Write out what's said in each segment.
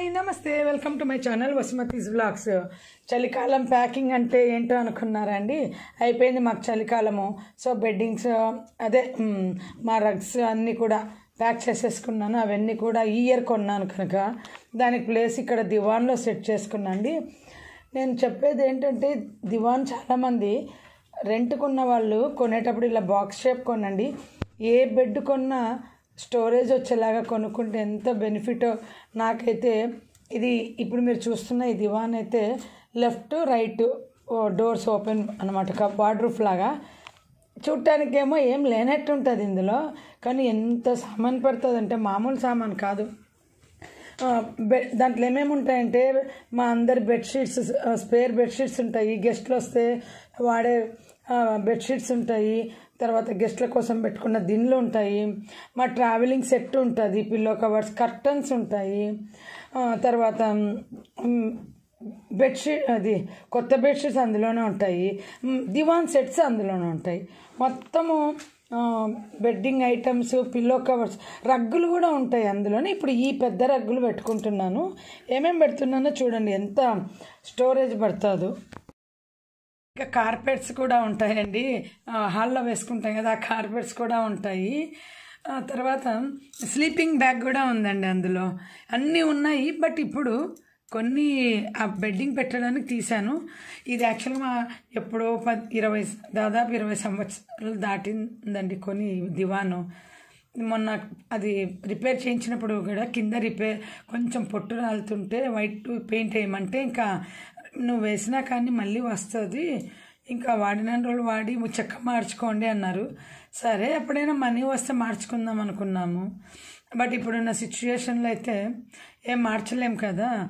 Hi నమస్తే welcome to my channel Vasumati's blogs చలికాలం packing అంటే ఏంటో అనుకున్నారా అండి అయిపోయింది మాకు చలికాలము. సో బెడ్డింగ్స్ అదే మా రగ్స్ అన్నీ కూడా ప్యాక్ చేసేసుకున్నాను. అవన్నీ కూడా ఈ ఇయర్ కొన్నాను కనుక. దానికి ప్లేస్ ఇక్కడ దివాన్లో సెట్ చేసుకున్నాండి. నేను చెప్పేది ఏంటంటే దివాన్ చాలామంది రెంట్కున్న వాళ్ళు కొనేటప్పుడు ఇలా బాక్స్ షేప్ కొనండి. ఏ బెడ్ కొన్నా స్టోరేజ్ వచ్చేలాగా కొనుక్కుంటే ఎంత బెనిఫిటో నాకైతే ఇది ఇప్పుడు మీరు చూస్తున్న ఈ దివాన్ అయితే లెఫ్ట్ రైట్ డోర్స్ ఓపెన్ అనమాట వార్డ్రూఫ్ లాగా. చూడటానికేమో ఏం లేనట్టు ఉంటుంది ఇందులో. కానీ ఎంత సామాన్ పడుతుంది అంటే మామూలు సామాన్ కాదు. బెడ్ దాంట్లో ఏమేమి ఉంటాయంటే మా అందరి బెడ్షీట్స్ స్పేర్ బెడ్షీట్స్ ఉంటాయి. గెస్ట్లు వస్తే వాడే బెడ్షీట్స్ ఉంటాయి తర్వాత గెస్ట్ల కోసం పెట్టుకున్న దిండ్లు ఉంటాయి మా ట్రావెలింగ్ సెట్ ఉంటుంది పిల్లో కవర్స్ కర్టన్స్ ఉంటాయి తర్వాత బెడ్షీట్ అది కొత్త బెడ్షీట్స్ అందులోనే ఉంటాయి దివాన్ సెట్స్ అందులోనే ఉంటాయి. మొత్తము బెడ్డింగ్ ఐటమ్స్ పిల్లో కవర్స్ రగ్గులు కూడా ఉంటాయి అందులోనే. ఇప్పుడు ఈ పెద్ద రగ్గులు పెట్టుకుంటున్నాను. ఏమేమి పెడుతున్నానో చూడండి ఎంత స్టోరేజ్ పడుతుందో. ఇంకా కార్పెట్స్ కూడా ఉంటాయండి. హాల్లో వేసుకుంటాం కదా ఆ కార్పెట్స్ కూడా ఉంటాయి. ఆ తర్వాత స్లీపింగ్ బ్యాగ్ కూడా ఉందండి అందులో. అన్నీ ఉన్నాయి బట్ ఇప్పుడు కొన్ని ఆ బెడ్డింగ్ పెట్టడానికి తీశాను. ఇది యాక్చువల్గా ఎప్పుడో పది ఇరవై దాదాపు ఇరవై సంవత్సరాలు దాటిందండి కొన్ని దివాను. మొన్న అది రిపేర్ చేయించినప్పుడు కూడా కింద రిపేర్ కొంచెం పొట్టు రాలుతుంటే వైట్ పెయింట్ వేయమంటే ఇంకా నువ్వు వేసినా కానీ మళ్ళీ వస్తుంది. ఇంకా వాడిన రోజులు వాడి చెక్క మార్చుకోండి అన్నారు. సరే ఎప్పుడైనా మనీ వస్తే మార్చుకుందాం అనుకున్నాము. బట్ ఇప్పుడున్న సిచ్యుయేషన్లో అయితే ఏం మార్చలేం కదా.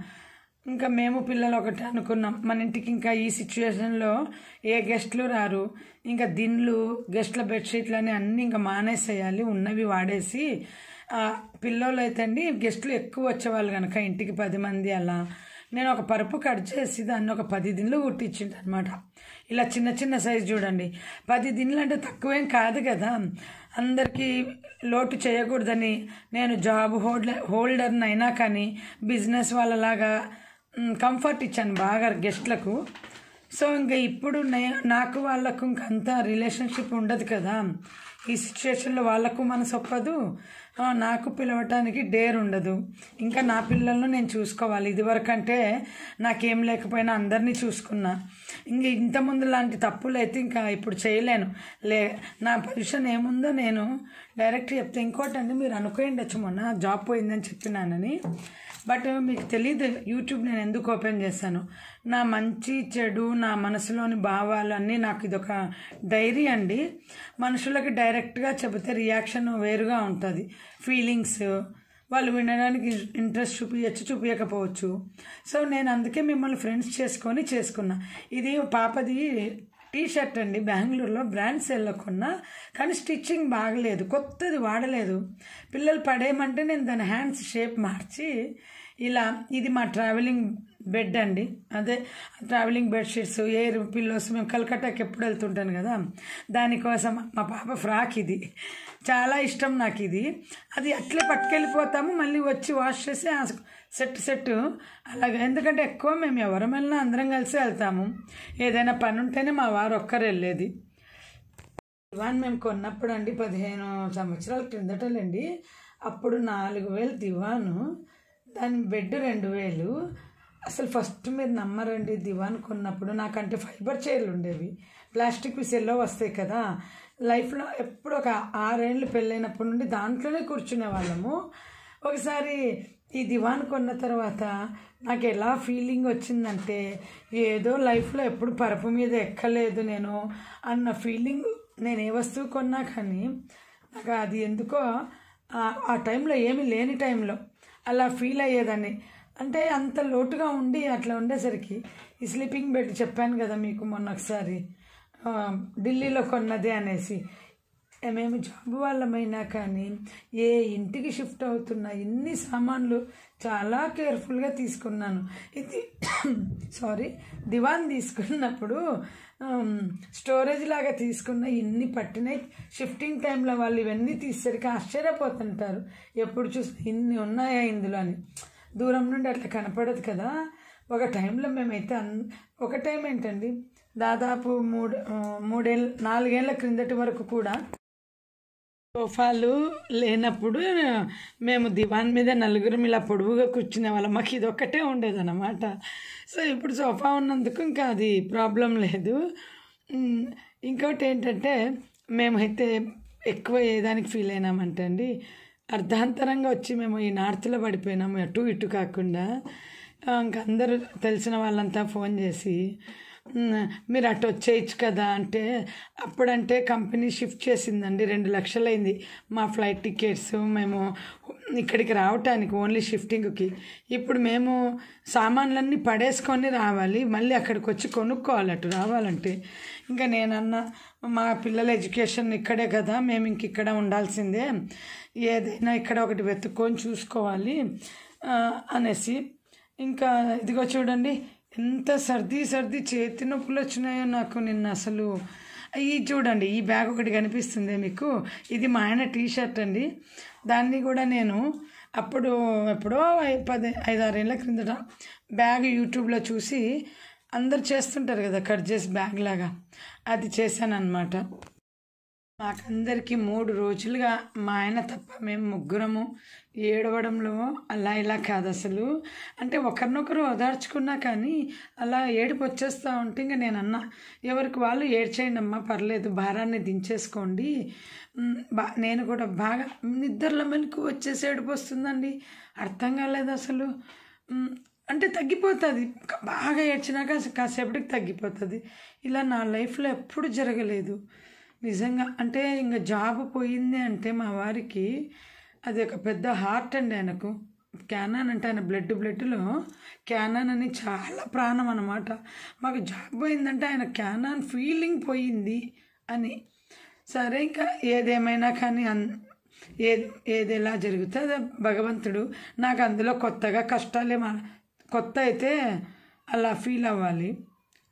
ఇంకా మేము పిల్లలు ఒకటి అనుకున్నాం. మన ఇంటికి ఇంకా ఈ సిచ్యువేషన్లో ఏ గెస్ట్లు రారు. ఇంకా దిండ్లు గెస్ట్ల బెడ్షీట్లని అన్నీ ఇంకా మానేసేయాలి. ఉన్నవి వాడేసి పిల్లలు అయితే అండి గెస్ట్లు ఎక్కువ వచ్చేవాళ్ళు కనుక ఇంటికి పది మంది అలా. నేను ఒక పరుపు కట్ చేసి దాన్ని ఒక పది దిన్లు కుట్టించిండు అనమాట ఇలా చిన్న చిన్న సైజు చూడండి. పది దిన్లు అంటే తక్కువేం కాదు కదా. అందరికీ లోటు చేయకూడదని నేను జాబ్ హోల్డర్ హోల్డర్ని అయినా కానీ బిజినెస్ వాళ్ళలాగా కంఫర్ట్ ఇచ్చాను బాగా గెస్ట్లకు. సో ఇంకా ఇప్పుడు నాకు వాళ్ళకు ఇంక అంత రిలేషన్షిప్ ఉండదు కదా. ఈ సిచ్యువేషన్లో వాళ్ళకు మనసు ఒప్పదు. నాకు పిలవటానికి డేర్ ఉండదు. ఇంకా నా పిల్లలను నేను చూసుకోవాలి. ఇదివరకు అంటే నాకేం లేకపోయినా అందరినీ చూసుకున్నా. ఇంక ఇంతకుముందు లాంటి తప్పులు అయితే ఇంకా ఇప్పుడు చేయలేను. లే నా పొజిషన్ ఏముందో నేను డైరెక్ట్ చెప్తే ఇంకోటండి మీరు అనుకోండొచ్చు మొన్న జాబ్ పోయిందని చెప్పినానని. బట్ మీకు తెలియదు యూట్యూబ్ నేను ఎందుకు ఓపెన్ చేశాను. నా మంచి చెడు నా మనసులోని భావాలన్నీ నాకు ఇదొక డైరీ అండి. మనుషులకి డైరెక్ట్గా చెబితే రియాక్షన్ వేరుగా ఉంటుంది. ఫీలింగ్స్ వాళ్ళు వినడానికి ఇంట్రెస్ట్ చూపించచ్చు చూపించకపోవచ్చు సో నేను అందుకే మిమ్మల్ని ఫ్రెండ్స్ చేసుకొని చేసుకున్నా. ఇది పాపది టీ షర్ట్ అండి. బెంగళూరులో బ్రాండ్ సెల్లో కొన్నా. కానీ స్టిచ్చింగ్ బాగలేదు. కొత్తది వాడలేదు. పిల్లలు పడేయమంటే నేను దాని హ్యాండ్స్ షేప్ మార్చి ఇలా ఇది మా ట్రావెలింగ్ బెడ్ అండి. అదే ట్రావెలింగ్ బెడ్షీట్స్ ఎయిర్ పిల్లోస్ మేము కలకట్టాకి ఎప్పుడు వెళ్తుంటాను కదా. దానికోసం మా పాప ఫ్రాక్ ఇది. చాలా ఇష్టం నాకు ఇది అది అట్లే పట్టుకెళ్ళిపోతాము. మళ్ళీ వచ్చి వాష్ చేసి ఆ సెట్ సెట్. అలాగే ఎందుకంటే ఎక్కువ మేము ఎవరం వెళ్ళినా అందరం కలిసి వెళ్తాము. ఏదైనా పని ఉంటేనే మా వారు ఒక్కరు వెళ్ళేది. దివాన్ మేము కొన్నప్పుడు అండి పదిహేను సంవత్సరాల క్రిందటలండి అప్పుడు నాలుగు వేలు దివాను. దాని బెడ్ రెండు వేలు. అసలు ఫస్ట్ మీరు నమ్మరండి దివాన్ కొన్నప్పుడు నాకంటే ఫైబర్ చైర్లు ఉండేవి. ప్లాస్టిక్ సెల్లో వస్తాయి కదా. లైఫ్లో ఎప్పుడు ఒక ఆరేళ్ళు పెళ్ళైనప్పటి నుండి దాంట్లోనే కూర్చునే వాళ్ళము. ఒకసారి ఈ దివాన్ కొన్న తర్వాత నాకు ఎలా ఫీలింగ్ వచ్చిందంటే ఏదో లైఫ్లో ఎప్పుడు పరపు మీద ఎక్కలేదు నేను అన్న ఫీలింగ్ నేను ఏ వస్తువు కొన్నా కానీ నాకు అది ఎందుకో ఆ- టైంలో ఏమీ లేని టైంలో అలా ఫీల్ అయ్యేదాన్ని. అంటే అంత లోటుగా ఉండి అట్లా ఉండేసరికి ఈ స్లీపింగ్ బెడ్ చెప్పాను కదా మీకు మొన్న ఒకసారి ఢిల్లీలో కొన్నదే అనేసి. మేము జాబ్ వాళ్ళమైనా కానీ ఏ ఇంటికి షిఫ్ట్ అవుతున్నా ఇన్ని సామాన్లు చాలా కేర్ఫుల్గా తీసుకున్నాను. ఇది సారీ దివాన్ తీసుకున్నప్పుడు స్టోరేజ్ లాగా తీసుకున్న ఇన్ని పట్టినాయి షిఫ్టింగ్ టైంలో వాళ్ళు ఇవన్నీ తీసేసరికి ఆశ్చర్యపోతుంటారు. ఎప్పుడు చూసి ఇన్ని ఉన్నాయా ఇందులో అని. దూరం నుండి అట్లా కనపడదు కదా. ఒక టైంలో మేమైతే అన్ ఒక టైం ఏంటండి? దాదాపు మూడు మూడేళ్ళ నాలుగేళ్ళ క్రిందటి వరకు కూడా సోఫాలు లేనప్పుడు మేము దివాన్ మీద నలుగురం ఇలా పొడవుగా కూర్చునే వాళ్ళం. మాకు ఇది ఒక్కటే ఉండేదన్నమాట. సో ఇప్పుడు సోఫా ఉన్నందుకు ఇంకా అది ప్రాబ్లం లేదు. ఇంకోటి ఏంటంటే మేమైతే ఎక్కువ ఏదానికి ఫీల్ అయినామంటే అండి అర్ధాంతరంగా వచ్చి మేము ఈ నార్త్లో పడిపోయినాము అటు ఇటు కాకుండా. ఇంకా అందరూ తెలిసిన వాళ్ళంతా ఫోన్ చేసి మీరు అటు వచ్చేయచ్చు కదా అంటే అప్పుడంటే కంపెనీ షిఫ్ట్ చేసిందండి రెండు లక్షలైంది. మా ఫ్లైట్ టికెట్స్ మేము ఇక్కడికి రావటానికి ఓన్లీ షిఫ్టింగ్కి. ఇప్పుడు మేము సామాన్లన్నీ పడేసుకొని రావాలి మళ్ళీ అక్కడికి వచ్చి కొనుక్కోవాలి అటు రావాలంటే. ఇంకా నేనన్నా మా పిల్లల ఎడ్యుకేషన్ ఇక్కడే కదా మేము ఇంక ఇక్కడ ఉండాల్సిందే. ఏదైనా ఇక్కడ ఒకటి వెతుక్కొని చూసుకోవాలి అనేసి. ఇంకా ఇదిగో చూడండి ఎంత సర్ది సర్ది చేతి నొప్పులు వచ్చినాయో నాకు నిన్న అసలు. ఈ చూడండి ఈ బ్యాగ్ ఒకటి కనిపిస్తుంది మీకు. ఇది మా ఆయన టీ షర్ట్ అండి. దాన్ని కూడా నేను అప్పుడు ఎప్పుడో పది ఐదారేళ్ళ క్రిందట బ్యాగ్ యూట్యూబ్లో చూసి అందరు చేస్తుంటారు కదా కట్ చేసి బ్యాగ్ లాగా. అది చేశాను అనమాట మాకందరికీ మూడు రోజులుగా మా ఆయన తప్ప మేము ముగ్గురము ఏడవడంలో అలా ఇలా కాదు అసలు. అంటే ఒకరినొకరు ఓదార్చుకున్నా కానీ అలా ఏడుపు వచ్చేస్తూ ఉంటే ఇంకా నేను అన్నా ఎవరికి వాళ్ళు ఏడ్చేయండి అమ్మా పర్లేదు భారాన్ని దించేసుకోండి. బా నేను కూడా బాగా నిద్రలో మెలకు వచ్చేసి ఏడుపు వస్తుందండి అర్థం కాలేదు అసలు. అంటే తగ్గిపోతుంది. బాగా ఏడ్చినాక కాసేపటికి తగ్గిపోతుంది. ఇలా నా లైఫ్లో ఎప్పుడు జరగలేదు. నిజంగా అంటే ఇంకా జాబ్ పోయింది అంటే మా వారికి అది ఒక పెద్ద హార్ట్ అండి ఆయనకు. క్యానాన్ అంటే ఆయన బ్లడ్ బ్లడ్లో క్యానాన్ అని చాలా ప్రాణం అనమాట మాకు జాబ్ పోయిందంటే ఆయన క్యానాన్ ఫీలింగ్ పోయింది అని. సరే ఇంకా ఏదేమైనా కానీ అన్ ఏది ఏది ఎలా జరిగితే అదే భగవంతుడు నాకు అందులో కొత్తగా కష్టాలే మా కొత్త అయితే అలా ఫీల్ అవ్వాలి.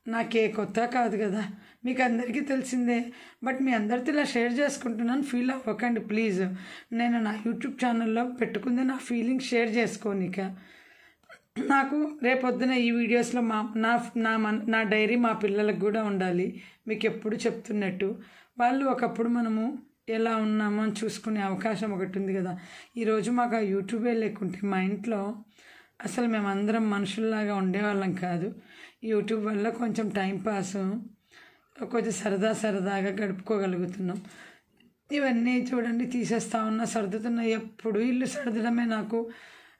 నాకే కొత్త కాదు కదా. మీకు అందరికీ తెలిసిందే బట్ మీ అందరితో ఇలా షేర్ చేసుకుంటున్నాను. ఫీల్ అవ్వకండి ప్లీజ్. నేను నా యూట్యూబ్ ఛానల్లో పెట్టుకుంది నా ఫీలింగ్ షేర్ చేసుకోనిక నాకు రేపొద్దున ఈ వీడియోస్లో మా నా నా మన నా డైరీ మా పిల్లలకు కూడా ఉండాలి. మీకు ఎప్పుడు చెప్తున్నట్టు. వాళ్ళు ఒకప్పుడు మనము ఎలా ఉన్నామో అని చూసుకునే అవకాశం ఒకటి ఉంది కదా. ఈరోజు మాకు ఆ యూట్యూబే లేకుంటే మా ఇంట్లో అసలు మేమందరం మనుషుల్లాగా ఉండేవాళ్ళం కాదు. యూట్యూబ్ వల్ల కొంచెం టైంపాస్ కొంచెం సరదా సరదాగా గడుపుకోగలుగుతున్నాం. ఇవన్నీ చూడండి తీసేస్తా ఉన్నా సర్దుతున్నా. ఎప్పుడు ఇల్లు సర్దడమే నాకు.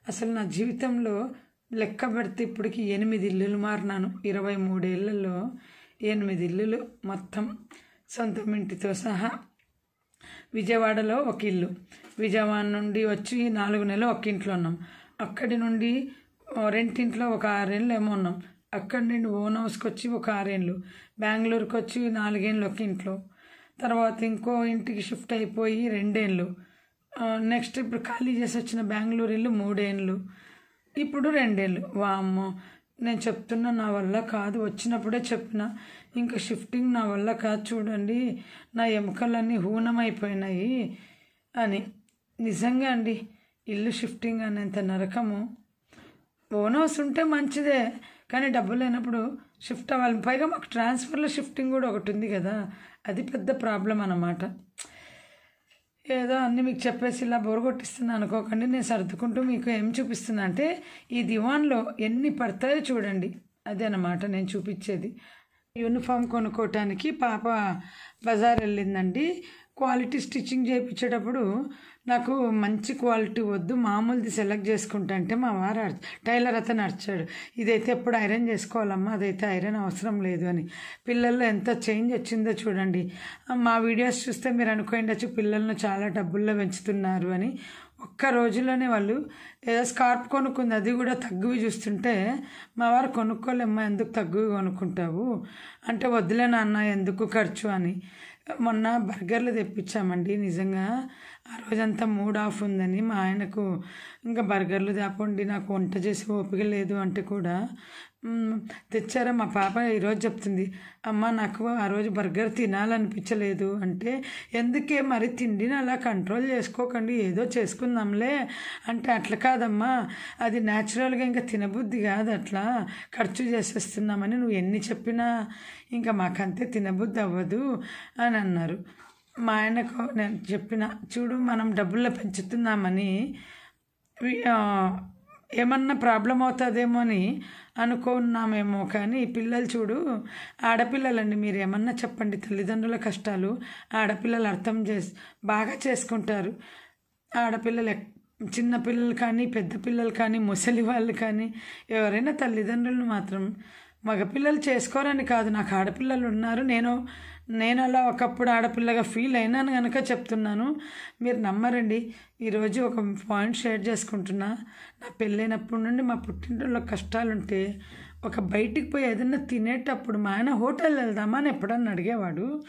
అసలు నా జీవితంలో లెక్క పెడితే ఇప్పటికి ఎనిమిది ఇల్లులు మారినాను. ఇరవై మూడేళ్ళలో ఎనిమిది ఇల్లులు మొత్తం సొంతం ఇంటితో సహా విజయవాడలో ఒక ఇల్లు. విజయవాడ నుండి వచ్చి నాలుగు నెలలు ఒక ఇంట్లో ఉన్నాం. అక్కడి నుండి రెంటింట్లో ఒక ఆరు నెలలు ఏమో ఉన్నాం. అక్కడ నుండి ఓన్ హౌస్కి వచ్చి ఒక ఆరేళ్ళు బెంగళూరుకి వచ్చి నాలుగేళ్ళు ఒక ఇంట్లో. తర్వాత ఇంకో ఇంటికి షిఫ్ట్ అయిపోయి రెండేళ్ళు. నెక్స్ట్ ఇప్పుడు ఖాళీ చేసి వచ్చిన బెంగళూరు ఇల్లు మూడేళ్ళు. ఇప్పుడు రెండేళ్ళు. వామ్మో నేను చెప్తున్నా నా వల్ల కాదు. వచ్చినప్పుడే చెప్పిన. ఇంకా షిఫ్టింగ్ నా వల్ల కాదు చూడండి. నా ఎముకలన్నీ హూనమైపోయినాయి అని. నిజంగా అండి ఇల్లు షిఫ్టింగ్ అనేంత నరకము. ఓన్ హౌస్ ఉంటే మంచిదే. కానీ డబ్బులు లేనప్పుడు షిఫ్ట్ అవ్వాలి. పైగా మాకు ట్రాన్స్ఫర్లో షిఫ్టింగ్ కూడా ఒకటి ఉంది కదా. అది పెద్ద ప్రాబ్లం అన్నమాట. ఏదో అన్నీ మీకు చెప్పేసి ఇలా బోరగొట్టిస్తున్నా అనుకోకండి. నేను సర్దుకుంటూ మీకు ఏం చూపిస్తున్నా అంటే ఈ దివాన్లో ఎన్ని పడతాయో చూడండి. అదనమాట నేను చూపించేది. యూనిఫామ్ కొనుక్కోవటానికి పాప బజార్ వెళ్ళిందండి. క్వాలిటీ స్టిచ్చింగ్ చేయించేటప్పుడు నాకు మంచి క్వాలిటీ వద్దు మామూలుది సెలెక్ట్ చేసుకుంటా అంటే మా వారు టైలర్ అతను అరిచాడు. ఇదైతే ఎప్పుడు ఐరన్ చేసుకోవాలమ్మా అదైతే ఐరన్ అవసరం లేదు అని. పిల్లల్లో ఎంత చేంజ్ వచ్చిందో చూడండి. మా వీడియోస్ చూస్తే మీరు అనుకోండొచ్చు పిల్లలను చాలా డబ్బుల్లో పెంచుతున్నారు అని. ఒక్క రోజులోనే వాళ్ళు ఏదో స్కార్ప్ కొనుక్కుంది అది కూడా తగ్గువి చూస్తుంటే మా వారు కొనుక్కోలేమ్మా ఎందుకు తగ్గువి కొనుక్కుంటావు? అంటే వద్దులే నాన్న ఎందుకు ఖర్చు అని. మొన్న బర్గర్లు తెప్పించామండి నిజంగా. ఆ రోజంతా మూడ్ ఆఫ్ ఉందని మా ఆయనకు ఇంకా బర్గర్లు తేపండి నాకు వంట చేసి ఓపిక లేదు అంటే కూడా తెచ్చారా? మా పాప ఈరోజు చెప్తుంది అమ్మ నాకు ఆ రోజు బర్గర్ తినాలనిపించలేదు అంటే ఎందుకే మరి తిండిని అలా కంట్రోల్ చేసుకోకండి ఏదో చేసుకుందాంలే అంటే అట్లా కాదమ్మా అది న్యాచురల్గా ఇంకా తినబుద్ధి కాదు అట్లా ఖర్చు చేసేస్తున్నామని నువ్వు ఎన్ని చెప్పినా ఇంకా మాకంతే తినబుద్ధి అవ్వదు అని అన్నారు. మా ఆయనకు నేను చెప్పిన చూడు మనం డబ్బుల్లో పెంచుతున్నామని ఏమన్నా ప్రాబ్లం అవుతుందేమో అని అనుకున్నామేమో కానీ పిల్లలు చూడు ఆడపిల్లలండి మీరు ఏమన్నా చెప్పండి తల్లిదండ్రుల కష్టాలు ఆడపిల్లలు అర్థం చేసి బాగా చేసుకుంటారు. ఆడపిల్లలు చిన్నపిల్లలు చిన్న పిల్లలు కానీ పెద్ద పిల్లలు కానీ ముసలి వాళ్ళు కానీ ఎవరైనా తల్లిదండ్రులను మాత్రం మగపిల్లలు చేసుకోరని కాదు నాకు ఆడపిల్లలు ఉన్నారు. నేను నేను అలా ఒకప్పుడు ఆడపిల్లగా ఫీల్ అయినాను కనుక చెప్తున్నాను. మీరు నమ్మరండి. ఈరోజు ఒక పాయింట్ షేర్ చేసుకుంటున్నా. నా పెళ్ళైనప్పటి నుండి మా పుట్టింటిలో కష్టాలుంటే ఒక బయటికి పోయి ఏదైనా తినేటప్పుడు మా ఆయన హోటల్ వెళ్దామా అని ఎప్పుడన్నా అడిగేవాడు.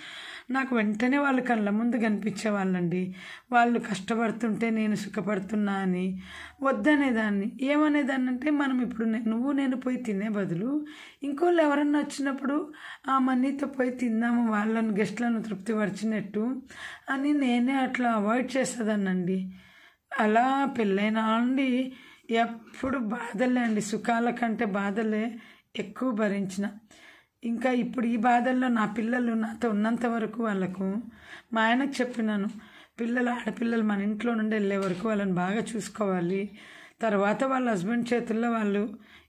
నాకు వెంటనే వాళ్ళు కళ్ళ ముందు కనిపించేవాళ్ళండి. వాళ్ళు కష్టపడుతుంటే నేను సుఖపడుతున్నా అని. వద్దనేదాన్ని. ఏమనేదాన్ని అంటే మనం ఇప్పుడు నువ్వు నేను పోయి తినే బదులు ఇంకోళ్ళు ఎవరన్నా వచ్చినప్పుడు ఆ మనీతో పోయి తిందాము వాళ్ళను గెస్ట్లను తృప్తిపరిచినట్టు అని నేనే అట్లా అవాయిడ్ చేసేదాన్నండి. అలా పెళ్ళైన అండి. ఎప్పుడు బాధలే అండి సుఖాల కంటే బాధలే ఎక్కువ భరించిన. ఇంకా ఇప్పుడు ఈ బాధల్లో నా పిల్లలు నాతో ఉన్నంత వరకు వాళ్ళకు మా ఆయనకు చెప్పినాను పిల్లలు ఆడపిల్లలు మన ఇంట్లో నుండి వెళ్ళే వరకు వాళ్ళని బాగా చూసుకోవాలి. తర్వాత వాళ్ళ హస్బెండ్ చేతుల్లో వాళ్ళు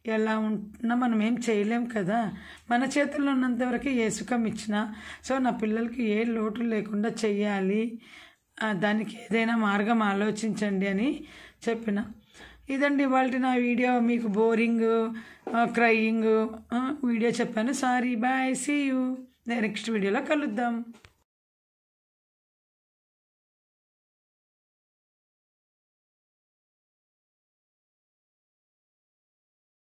ఎలా ఉంటున్నా మనం ఏం చేయలేం కదా. మన చేతుల్లో ఉన్నంతవరకు ఏ సుఖం ఇచ్చినా సో నా పిల్లలకి ఏ లోటు లేకుండా చెయ్యాలి. దానికి ఏదైనా మార్గం ఆలోచించండి అని చెప్పిన. ఇదండి ఇవాళ నా వీడియో. మీకు బోరింగ్ క్రయింగ్ వీడియో చెప్పాను. Sorry. Bye. See you. Next వీడియోలో కలుద్దాం.